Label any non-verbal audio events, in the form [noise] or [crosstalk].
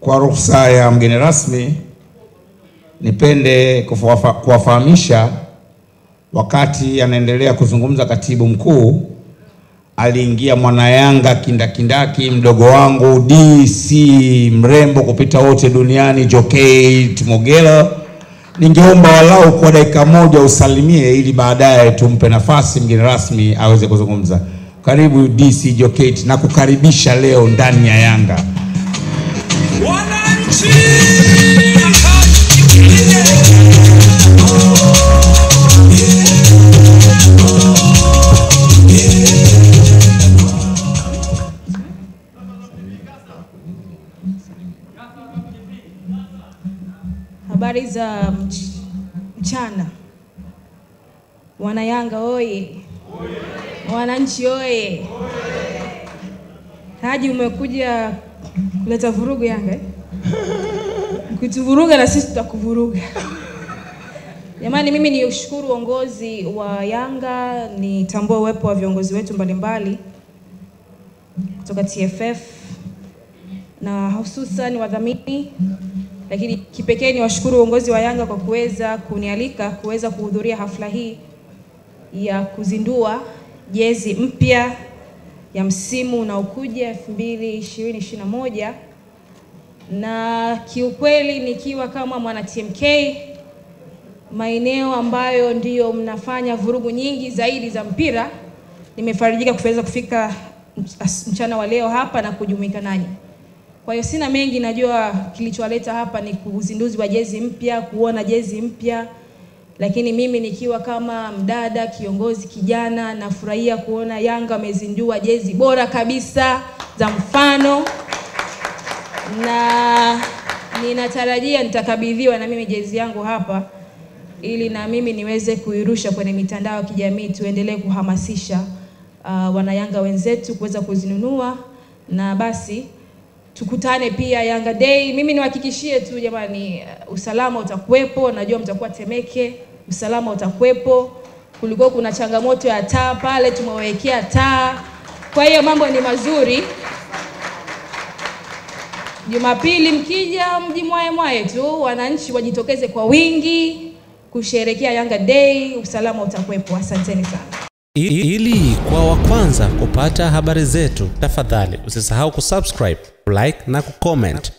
Kwa ruhusa ya mgeni rasmi, nipende kuwafahamisha, wakati anaendelea kuzungumza katibu mkuu, aliingia mwanayanga kindakindaki, mdogo wangu DC mrembo kupita wote duniani, Jokate Mogelo. Ningeomba walau kwa dakika moja usalimie, ili baadaye tumpe nafasi mgeni rasmi aweze kuzungumza. Karibu DC Jokate, na kukaribisha leo ndani ya Yanga. Habari za mchana. Wanayanga oye! Wananchi oye! Haji, umekuja kuleta vurugu Yanga eh? [laughs] Ukituvuruga na sisi tutakuvuruga. Jamani, mimi ni ushukuru uongozi wa Yanga, nitambue uwepo wa viongozi wetu mbalimbali kutoka TFF na hususan wadhamini lakini kipekee ni washukuru uongozi wa Yanga kwa kuweza kunialika kuweza kuhudhuria hafla hii ya kuzindua jezi mpya ya msimu unaokuja 2020-2021 na kiukweli nikiwa kama mwana TMK maeneo ambayo ndiyo mnafanya vurugu nyingi zaidi za mpira, nimefarijika kuweza kufika mchana wa leo hapa na kujumuika nanyi. Kwa hiyo sina mengi, najua kilichowaleta hapa ni uzinduzi wa jezi mpya, kuona jezi mpya, lakini mimi nikiwa kama mdada kiongozi kijana, nafurahia kuona Yanga wamezindua jezi bora kabisa za mfano, na ninatarajia nitakabidhiwa na mimi jezi yangu hapa ili na mimi niweze kuirusha kwenye mitandao ya kijamii, tuendelee kuhamasisha uh, wanayanga wenzetu kuweza kuzinunua na basi tukutane pia Yanga Day. Mimi niwahakikishie tu jamani, uh, usalama utakuwepo. Najua mtakuwa Temeke, usalama utakuwepo. Kulikuwa kuna changamoto ya taa pale, tumewekea taa, kwa hiyo mambo ni mazuri. Jumapili mkija, mjimwae mwae tu, wananchi wajitokeze kwa wingi kusherekea Yanga Day, usalama utakuwepo. Asanteni sana. Ili kwa wa kwanza kupata habari zetu, tafadhali usisahau kusubscribe, like na kucomment.